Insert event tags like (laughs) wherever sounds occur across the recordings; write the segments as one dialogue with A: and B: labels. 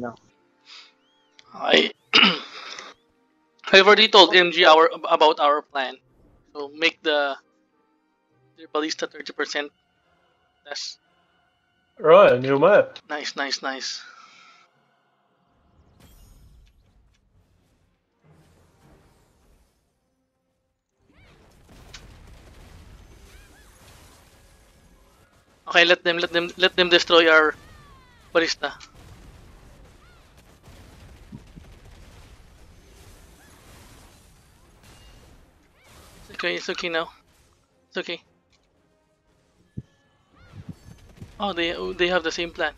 A: Yun lang.
B: I (clears throat) I've already told MG our about our plan. So make the the ballista thirty percent. That's
C: Right, new map.
B: nice, nice, nice. Okay, let them let them let them destroy our ballista. Okay, it's okay now. It's okay. Oh, they they have the same plan.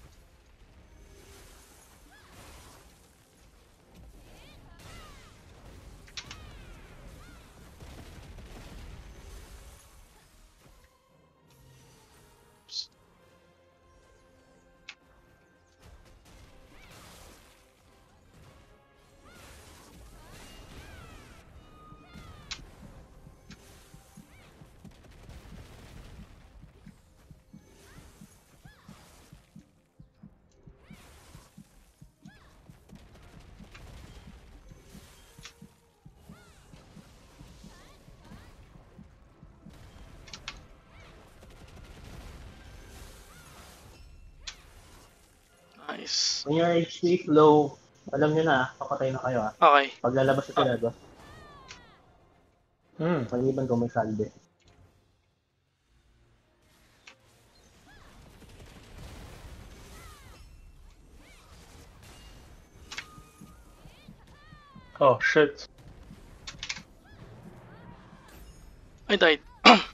B: Nice.
A: When your HP low, alam nyo na, ah, papatay na kayo ah.
B: Okay.
A: Pag lalabas na sila, boss.
C: Hmm.
A: Maliban kung may salve.
C: Oh shit.
B: I died. (clears throat) okay,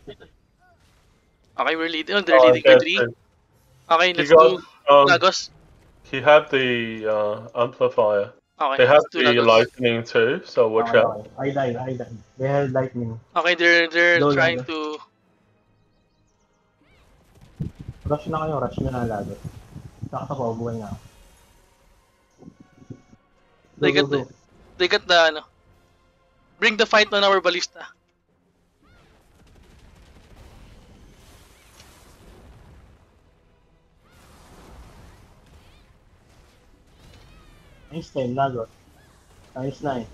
B: we're leading. Oh, they're
C: Oh,
B: leading by
C: that's
B: three.
C: it.
B: Okay,
C: He
B: let's do
C: um,
B: Lagos.
C: He had the uh, amplifier.
B: Okay,
C: They have the
B: Lagos.
C: lightning too, so watch
A: Okay,
C: out.
A: okay. I died, I died. They have lightning.
B: Okay, they're they're
A: Low
B: trying
A: Lagos.
B: to.
A: Rush na kayo, rush nyo na lagi. Saka sa paubuhay na ako. Go,
B: They
A: go, go.
B: the, they get the ano. Bring the fight on our ballista.
A: Nice time, Lagos. Nice na eh.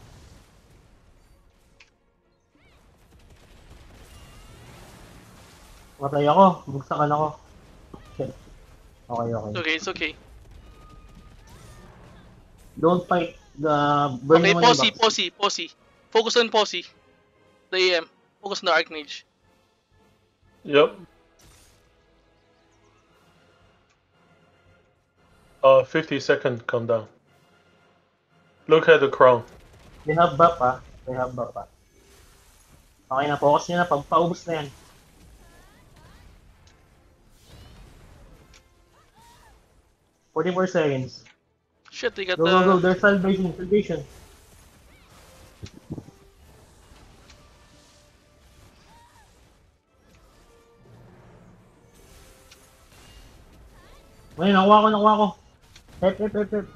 A: Matay ako, bugsakan ako. Okay, okay.
B: It's okay, it's okay.
A: Don't fight the burn
B: Okay,
A: mo na yung
B: Posse,
A: box.
B: Posse, Posse. Focus on Posse. The AM. Focus on the Archmage.
C: Yep. Uh, 50 second countdown. Look at the crown.
A: They have buff ah. They have buff ah. Okay na, focus nyo na. Pag paubos na yan. Forty-four seconds.
B: Shit, they got
A: Go, go, go.
B: the.
A: There's salvation, salvation. Ngayon, nakuha ko, nakuha ko. Hep, hep, hep, hep.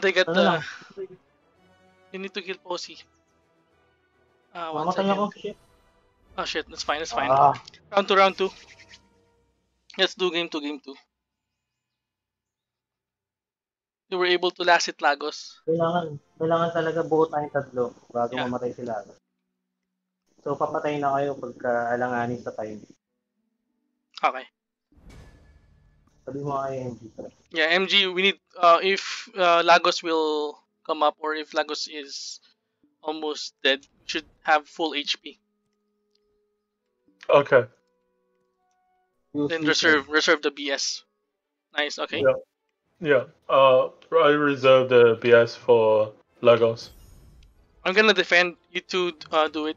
B: They got the. You need to kill Posse. Ah, one
A: Mamatay
B: second.
A: ako. Shit.
B: Oh shit, that's fine, that's fine.
A: Ah,
B: Round two, round two. Let's do game two, game two. You were able to last it, Lagos.
A: kailangan, kailangan talaga buo tayong tatlo bago
B: Yeah.
A: mamatay sila. So, papatay na kayo pagka alanganin sa time.
B: Okay. Yeah, MG, we need uh if uh, Lagos will come up or if Lagos is almost dead, should have full HP.
C: Okay.
A: Use
B: Then
A: this
B: reserve reserve the BS. Nice, okay.
C: Yeah. Yeah. Uh, I reserve the BS for Lagos.
B: I'm gonna defend you two uh, do it.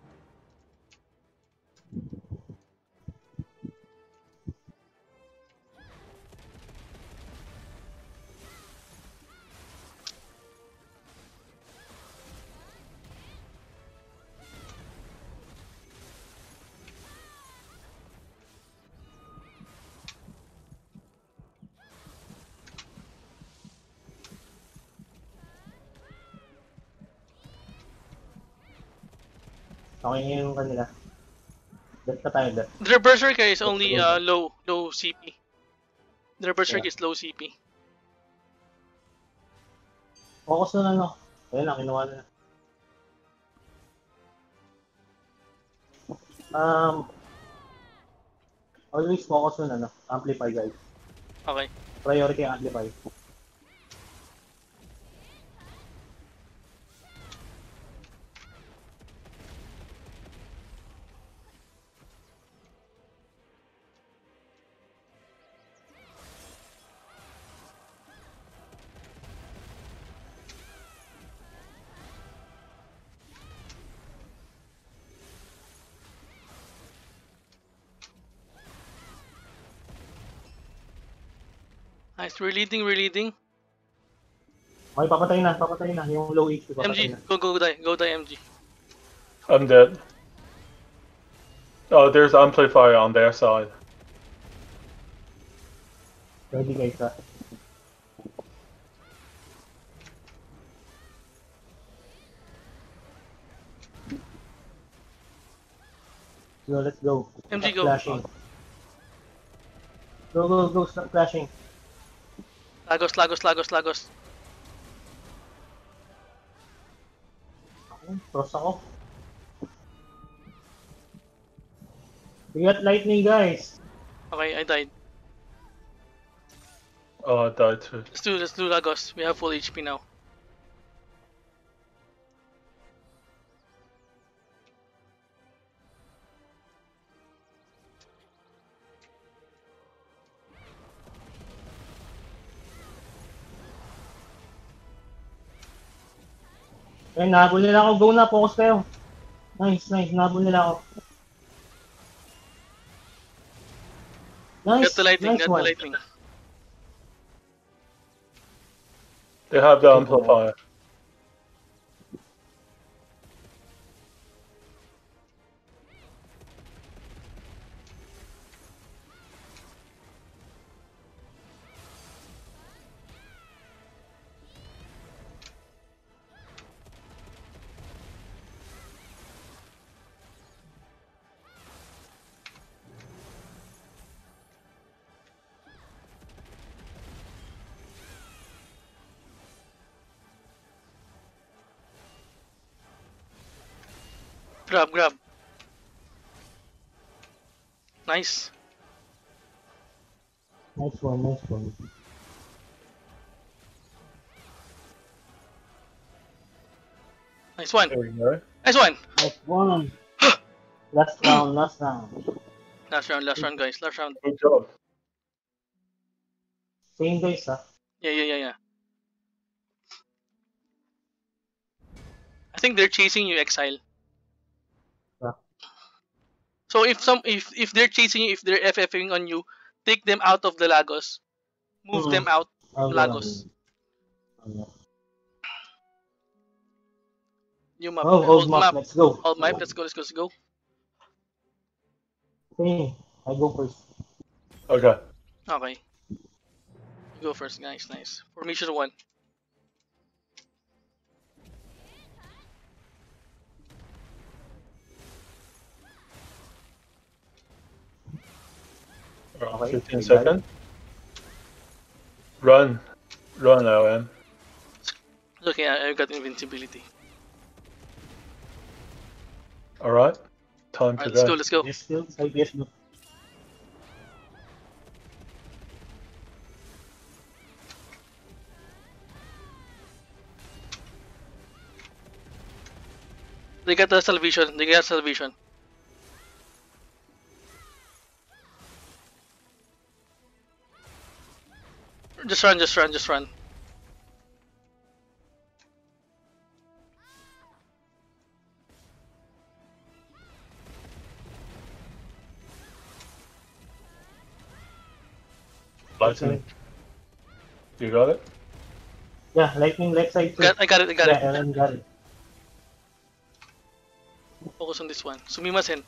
A: Okay na yung kanila. Death na tayo, death.
B: Their berserker is only uh, low low CP. Their berserker is low CP.
A: Focus na ano. Ayun na, kinuha na. Um, always focus on ano, amplify guys.
B: Okay.
A: Priority amplify.
B: Nice. We're leading, we're leading.
A: Okay, papatay na, papatay na. Yung low HP, papatay
B: MG,
A: na.
B: go go die, go die MG.
C: I'm dead. Oh, there's amplifier on their side.
A: Ready guys ah. ha. Go, let's go.
B: MG,
A: Stop
B: go.
A: Flashing. Go, go, go, stop flashing.
B: Lagos, Lagos, Lagos, Lagos.
A: Ako, Cross ako. We got lightning guys.
B: Okay, I died.
C: Oh, I died too.
B: Let's do let's do Lagos. We have full HP now.
A: Ayun, nahabol nila ako. Go na, focus kayo. Nice, nice. Nahabol nila ako. Nice,
B: Get the lightning,
A: nice
B: get the
A: one.
B: lightning.
C: They have the amplifier.
B: Grab, grab. Nice.
A: Nice one, nice one.
B: Nice one.
C: There we go.
B: Nice one.
A: Nice one. (gasps) last round, last round.
B: Last round, last round, guys. Last round.
C: Good job.
A: Same guys ha.
B: Yeah, yeah, yeah, yeah. I think they're chasing you, Exile.
A: Yeah.
B: So if some if if they're chasing you, if they're FFing on you, take them out of the Lagos. Move
A: Mhm.
B: them out.
A: I'll
B: Lagos.
A: on.
B: New map.
A: Oh, old map, let's go.
B: Old map. Let's go. Let's go. Let's go.
A: Okay, I go first.
C: Okay.
B: Okay. You go first, guys. Nice. Formation one.
C: Around
A: Okay,
C: 15
A: we got it.
C: seconds. Run. Run, LM.
B: Okay, I, I got invincibility.
C: Alright. Time to
B: Alright, let's go.
C: go.
B: Let's go.
A: Yes, still, side yes, go.
B: They got the salvation. They got salvation. Just run, just run, just run.
C: Lightning. You got it?
A: Yeah, lightning left side too.
B: Got, I got it, I got
A: yeah,
B: it.
A: Ellen got it.
B: Focus on this one. Sumimasen.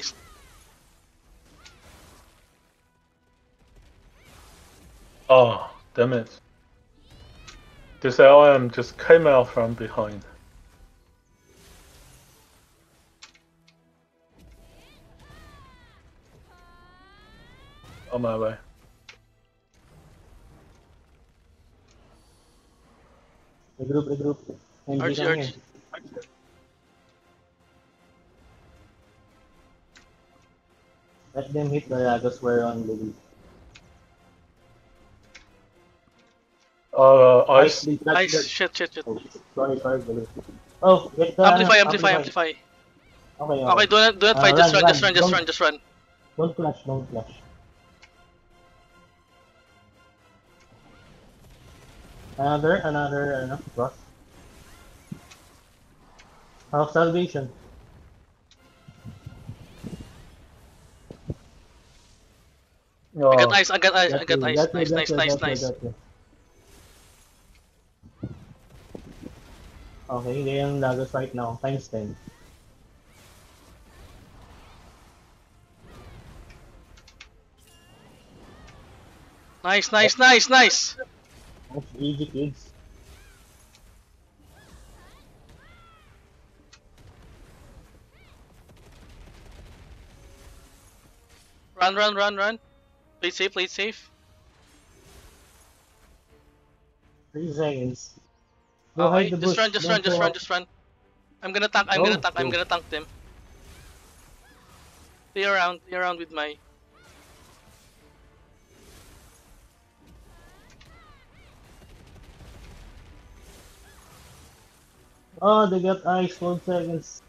B: I.
C: Oh, damn it. This LM just came out from behind. On my way.
A: Regroup, regroup. MG
B: Archie,
A: kami.
B: Archie.
A: Let them hit the Lagos we're on the lead.
C: Uh, ice.
A: please, that's
B: Nice. Shit, shit, shit.
A: Oh, sorry, sorry, sorry. Oh, get the
B: Amplify, amplify, amplify.
A: Okay,
B: Okay, do not, do not
A: Uh,
B: fight. Just
A: run,
B: run, just
A: run.
B: run, just run, just run.
A: Don't flash, don't flash. Another, another, ano, cross. House salvation.
B: I
C: Oh,
B: got ice, I got oh. ice, I
A: Got
B: ice.
A: got
B: Nice, nice, nice, nice.
A: you. Okay, ngayon Lagos right now, times 10.
B: Nice, nice, nice, nice.
A: That's easy, kids.
B: Run, run, run, run. Play safe, play safe.
A: 3 seconds. Go hide the
B: just
A: bush.
B: run, just
A: don't
B: run, just run, just run. I'm gonna tank, I'm
A: Go,
B: gonna oh, tank, I'm
A: oh.
B: gonna tank them. Stay around, stay around with my.
A: Oh, they got ice, 1 seconds.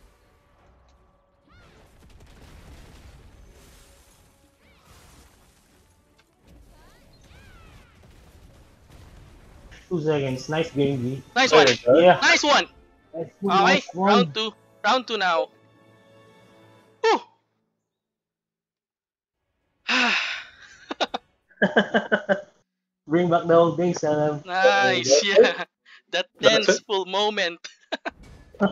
A: Two seconds. Nice game, V.
B: Nice
C: there
B: one.
A: Yeah.
B: nice one.
A: Nice
B: Okay,
A: nice one.
B: round two, round two now. Whew. (sighs)
A: Bring back the old days, Alam.
B: nice, yeah. That
C: That's
B: tense full moment. (laughs)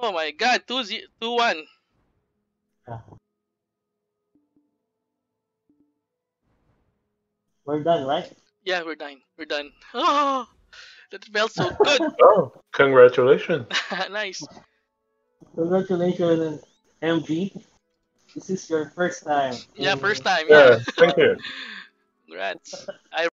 B: Oh my god, 2 z 2 1.
A: We're done, right?
B: Yeah, we're done. We're done. Oh, (laughs) that felt so good. (laughs)
C: Oh, congratulations. (laughs)
B: nice.
A: Congratulations, MG. This is your first time.
B: Yeah, first time.
C: Yeah,
B: Yeah.
C: thank you.
B: Congrats. I